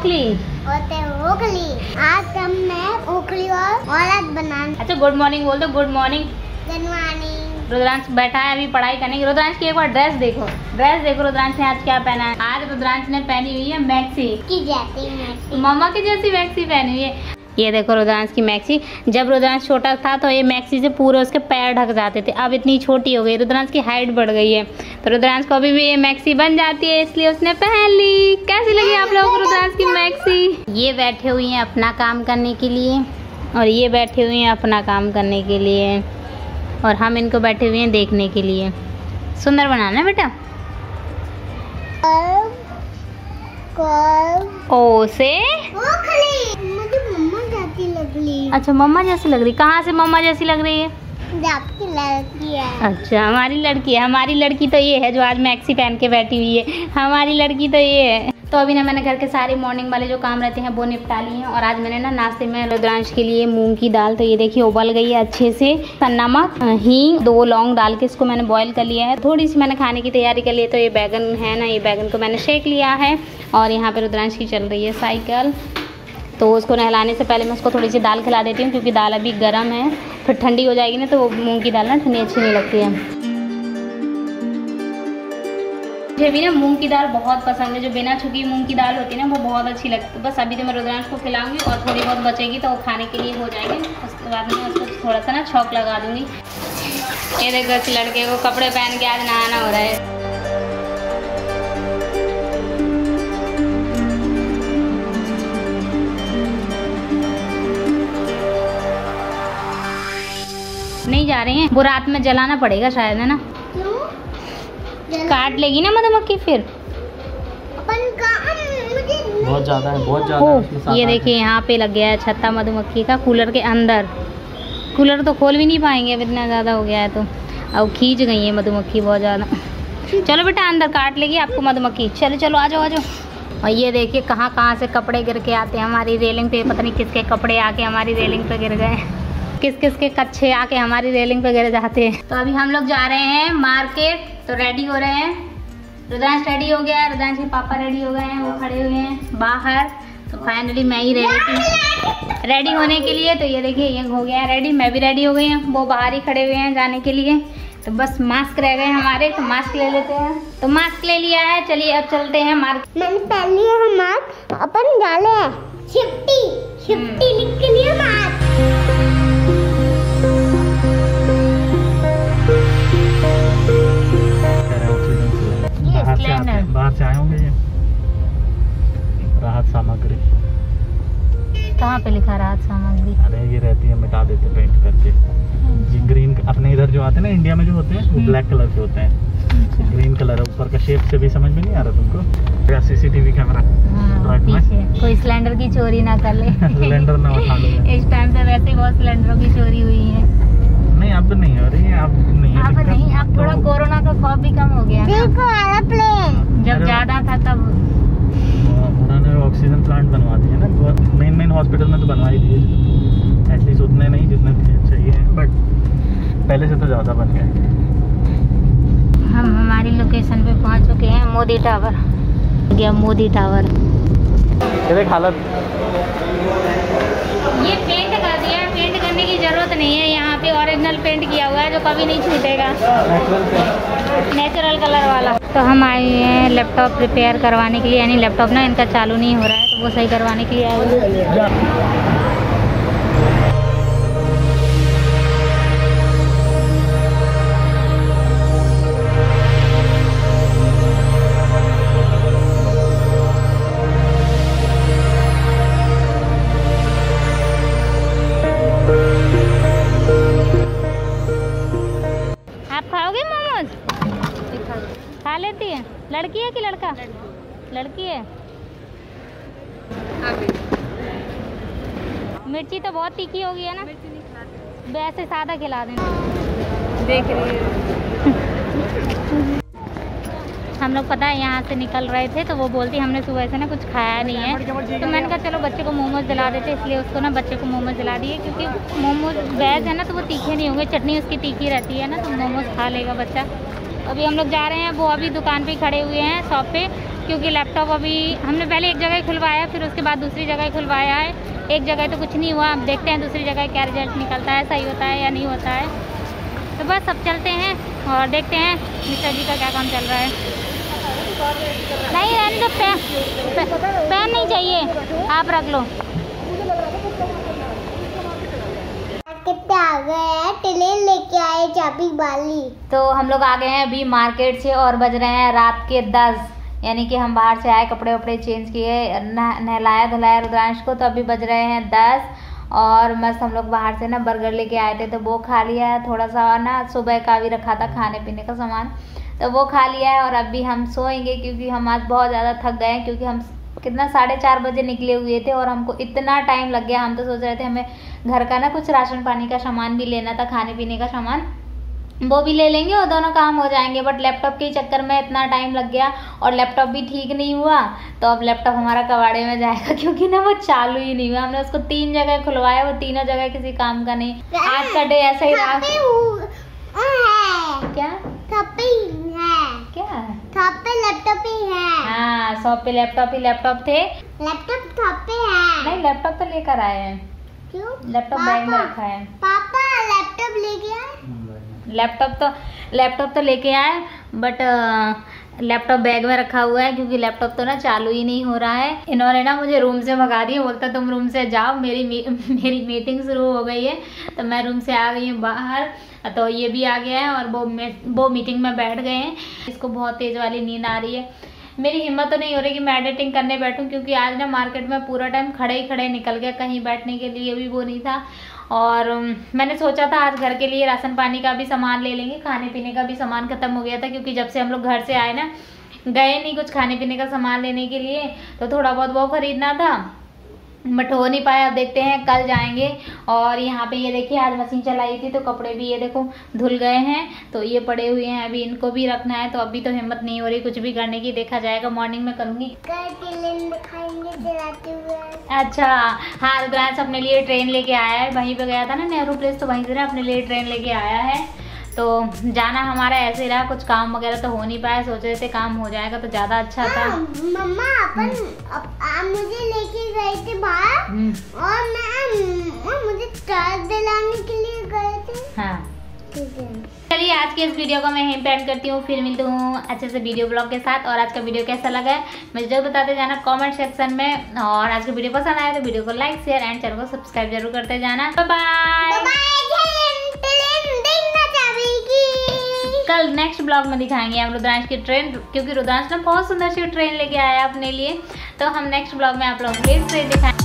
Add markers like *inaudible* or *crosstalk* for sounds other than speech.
ओखली होते ओखली आज हम मैं ओखली और औरत बनाने अच्छा गुड मॉर्निंग बोल दो good morning good morning Rudransh बैठा है अभी पढ़ाई करने की रुद्रांश की एक बार ड्रेस देखो। ड्रेस देखो रुद्रांश ने आज क्या पहना है? आज रुद्रांश ने पहनी हुई है मैक्सी की जैसी मैक्सी मामा की जैसी मैक्सी पहनी हुई है। ये देखो रुद्रांश की मैक्सी। जब रुद्रांश छोटा था तो ये मैक्सी से पूरे उसके पैर ढक जाते थे। अब इतनी छोटी हो गई रुद्रांश की हाइट बढ़ गई है। तो रुद्रांश को अभी भी ये मैक्सी बन जाती है इसलिए उसने पहन ली। कैसी लगी आप लोगों को रुद्रांश की मैक्सी? ये बैठे हुए हैं अपना काम करने के लिए और ये बैठे हुए हैं अपना काम करने के लिए और हम इनको बैठे हुए हैं देखने के लिए। सुंदर बनाना बेटा। ओ से? जाती अच्छा मम्मा जैसी लग रही। कहाँ से मम्मा जैसी लग रही है? आपकी लड़की है। अच्छा हमारी लड़की है। हमारी लड़की तो ये है जो आज मैक्सी पहन के बैठी हुई है। हमारी लड़की तो ये है। तो अभी ना मैंने घर के सारे मॉर्निंग वाले जो काम रहते हैं वो निपटा लिए हैं। और आज मैंने ना नाश्ते में रुद्रांश के लिए मूंग की दाल तो ये देखिए उबल गई है अच्छे से। नमक हींग दो लौंग डाल के इसको मैंने बॉईल कर लिया है। थोड़ी सी मैंने खाने की तैयारी कर ली है तो ये बैगन है ना ये बैगन को मैंने शेक लिया है। और यहाँ पे रुद्रांश की चल रही है साइकिल तो उसको नहलाने से पहले मैं उसको थोड़ी सी दाल खिला देती हूँ, क्योंकि दाल अभी गर्म है, फिर ठंडी हो जाएगी ना तो मूंग की दाल ना ठंडी अच्छी नहीं लगती है। मुझे भी ना मूंग की दाल बहुत पसंद है, जो बिना छुकी मूंग की दाल होती है ना, वो बहुत अच्छी लगती है। बस अभी तो मैं रुद्रांश को खिलाऊँगी और थोड़ी बहुत बचेगी तो वो खाने के लिए हो जाएँगे। उसके बाद में उसको थोड़ा सा ना छौक लगा दूँगी। ये देखो, इस लड़के को कपड़े पहन के आज नहाना हो रहा है। नहीं जा रहे हैं। वो रात में जलाना पड़ेगा शायद है ना? काट लेगी ना मधुमक्खी फिर? अपन कहाँ मुझे बहुत ज़्यादा है बहुत ज़्यादा है ये देखिए यहाँ पे लग गया है छत्ता मधुमक्खी का कूलर के अंदर। कूलर तो खोल भी नहीं पाएँगे अब इतना ज़्यादा हो गया है तो। अब खींच गई है मधुमक्खी बहुत ज़्यादा। चलो बेटा अंदर काट लेगी आपको मधुमक्खी। चलो चलो आ जाओ आ जाओ। और ये देखिए कहाँ कहाँ से कपड़े गिर के आते हैं हमारी रेलिंग पे पता नहीं किसके कपड़े आके हमारी रेलिंग पे गिर गए किस किस के कच्छे आके हमारी रेलिंग पे गिर जाते हैं। तो अभी हम लोग जा रहे हैं मार्केट तो रेडी हो रहे हैं। रुद्रांश रेडी हो गया है रुद्रांश के पापा रेडी हो गए हैं वो खड़े हुए हैं बाहर। तो फाइनली मैं ही रेडी थी रेडी होने के लिए तो ये देखिए ये हो गया है रेडी मैं भी रेडी हो गई हूँ। वो बाहर ही खड़े हुए हैं जाने के लिए। तो बस मास्क रह गए हमारे तो मास्क ले लेते हैं। तो मास्क ले लिया है चलिए अब चलते हैं मार्केट मैंने पहन लिया है मास्क अपन डाले हैं। छिपटी छिपटी लिख के लिए मास्क ये राहत सामग्री। कहाँ पे लिखा राहत सामग्री? अरे ये रहती है मिटा देते पेंट करके। ये ग्रीन अपने इधर जो आते हैं ना इंडिया में जो होते हैं वो हम्म। ब्लैक कलर के होते हैं। ग्रीन कलर है ऊपर का शेप से भी समझ में नहीं आ रहा तुमको? सीसीटीवी कैमरा हाँ, ट्रक में? कोई सिलेंडर की चोरी ना कर ले। *laughs* सिलेंडर ना उठा लो। इस टाइम पे वैसे बहुत सिलेंडरों की चोरी हुई है। नहीं अब नहीं हो रही है अब नहीं अब नहीं अब थोड़ा तो कोरोना का खौफ भी कम हो गया ना देखो एरोप्लेन जब अरे ज़्यादा था तब वो उन्होंने ऑक्सीजन प्लांट बनवा दिए ना तो मेन मेन हॉस्पिटल में तो बनवा ही दिए एटलीस्ट उतने नहीं जितने चाहिए बट पहले से तो ज़्यादा बन गए। हम हमारी लोकेशन पे पहुँच चुके हैं मोदी टावर गया मोदी टावर ये देख हालत? ये पेंट कर दिया है पेंट करने की ज़रूरत नहीं है। यहाँ पे ओरिजिनल पेंट किया हुआ है जो कभी नहीं छूटेगा। नेचुरल कलर वाला। तो हम आए हैं लैपटॉप रिपेयर करवाने के लिए यानी लैपटॉप ना इनका चालू नहीं हो रहा है तो वो सही करवाने के लिए आए हुए मिर्ची तो बहुत तीखी होगी है ना। वैसे सादा खिला देना। देख रही है। हम लोग पता है यहाँ से निकल रहे थे तो वो बोलती हमने सुबह से ना कुछ खाया नहीं है। तो मैंने कहा चलो बच्चे को मोमोज दिला देते इसलिए उसको ना बच्चे को मोमोज दिला दिए क्योंकि मोमोज वेज है ना तो वो तीखे नहीं होंगे चटनी उसकी तीखी रहती है ना तो मोमोज खा लेगा बच्चा। अभी हम लोग जा रहे हैं वो अभी दुकान पे ही खड़े हुए हैं शॉप पे क्योंकि लैपटॉप अभी हमने पहले एक जगह खुलवाया फिर उसके बाद दूसरी जगह खुलवाया है। एक जगह तो कुछ नहीं हुआ अब देखते हैं दूसरी जगह क्या रिज़ल्ट निकलता है सही होता है या नहीं होता है। तो बस अब चलते हैं और देखते हैं मिस्टर जी का क्या काम चल रहा है। नहीं रहने दो पेन पेन नहीं चाहिए आप रख लो। आ गए हैं ट्रेन लेके आए चाबी वाली। तो हम लोग आ गए हैं अभी मार्केट से और बज रहे हैं रात के दस। यानी कि हम बाहर से आए, कपड़े वपड़े चेंज किए नहलाया, धुलाया रुद्रांश को तो अभी बज रहे हैं दस। और मस्त हम लोग बाहर से ना बर्गर लेके आए थे तो वो खा लिया है थोड़ा सा ना, सुबह का भी रखा था खाने पीने का सामान। तो वो खा लिया है और अभी हम सोएँगे क्योंकि हम आज बहुत ज़्यादा थक गए हैं, क्योंकि हम कितना, साढ़े चार बजे निकले हुए थे और हमको इतना टाइम लग गया। हम तो सोच रहे थे हमें घर का ना कुछ राशन पानी का सामान भी लेना था खाने पीने का सामान। वो भी ले लेंगे और दोनों काम हो जाएँगे। बट लैपटॉप के चक्कर में इतना टाइम लग गया और लैपटॉप भी ठीक नहीं हुआ। तो अब लैपटॉप हमारा कबाड़े में जाएगा *laughs* क्योंकि ना वो चालू ही नहीं हुआ। हमने उसको तीन जगह खुलवाया वो तीनों जगह किसी काम का नहीं। आज का डे ऐसा ही रहा है क्या? ही क्या? लैपटॉप ही है हाँ शॉप पे लैपटॉप ही लैपटॉप थे। लैपटॉप है। नहीं लैपटॉप तो लेकर आए हैं। क्यों? लैपटॉप बैग में रखा है पापा लैपटॉप लेके आए लैपटॉप तो लैपटॉप तो लेके आए बट लैपटॉप बैग में रखा हुआ है क्योंकि लैपटॉप तो ना चालू ही नहीं हो रहा है। इन्होंने ना मुझे रूम से भगा दिया बोलता तुम रूम से जाओ मेरी मी, *laughs* मेरी मीटिंग शुरू हो गई है तो मैं रूम से आ गई हूँ बाहर तो ये भी आ गया है और वो वो मीटिंग में बैठ गए हैं। इसको बहुत तेज़ वाली नींद आ रही है। मेरी हिम्मत तो नहीं हो रही कि मैं एडिटिंग करने बैठूं क्योंकि आज ना मार्केट में पूरा टाइम खड़े ही खड़े निकल गया कहीं बैठने के लिए भी वो नहीं था। और मैंने सोचा था आज घर के लिए राशन पानी का भी सामान ले लेंगे, खाने पीने का भी सामान खत्म हो गया था क्योंकि जब से हम लोग घर से आए ना, गए नहीं कुछ खाने पीने का सामान लेने के लिए तो थोड़ा बहुत वो खरीदना था। बट हो नहीं पाया, अब देखते हैं, कल जाएँगे। और यहाँ पे ये देखिए, आज मशीन चलाई थी तो कपड़े भी ये देखो धुल गए हैं। तो ये पड़े हुए हैं, अभी इनको भी रखना है तो अभी तो हिम्मत नहीं हो रही, कुछ भी करने की, देखा जाएगा मॉर्निंग में करूँगी। अच्छा हाँ अपने लिए ट्रेन लेके आया है, वहीं पे गया था ना, नेहरू प्लेस तो वहीं से ना अपने लिए ट्रेन लेके आया है। तो जाना हमारा ऐसे रहा कुछ काम वगैरह तो हो नहीं पाया सोच रहे थे काम हो जाएगा तो ज़्यादा अच्छा था। हाँ, मम्मा अपन अप- आप मुझे लेके गए थे बाहर हम्म, और मैं मुझे चार्ज दिलाने के लिए गए थे। हाँ। चलिए आज के इस वीडियो को मैं यहीं पे एंड करती हूँ। फिर मिलती हूँ अच्छे से वीडियो ब्लॉग के साथ और आज का वीडियो कैसा लगा है मुझे ज़रूर बताते जाना कमेंट सेक्शन में। और आज का वीडियो पसंद आया तो वीडियो को लाइक शेयर एंड चैनल को सब्सक्राइब ज़रूर करते जाना। बाय बाय कल नेक्स्ट ब्लॉग में दिखाएँगे हम रुद्रांश की ट्रेन क्योंकि रुद्रांश ना बहुत सुंदर सी ट्रेन लेके आया अपने लिए। तो हम नेक्स्ट ब्लॉग में आप लोग फिर ट्रेन दिखाएँगे।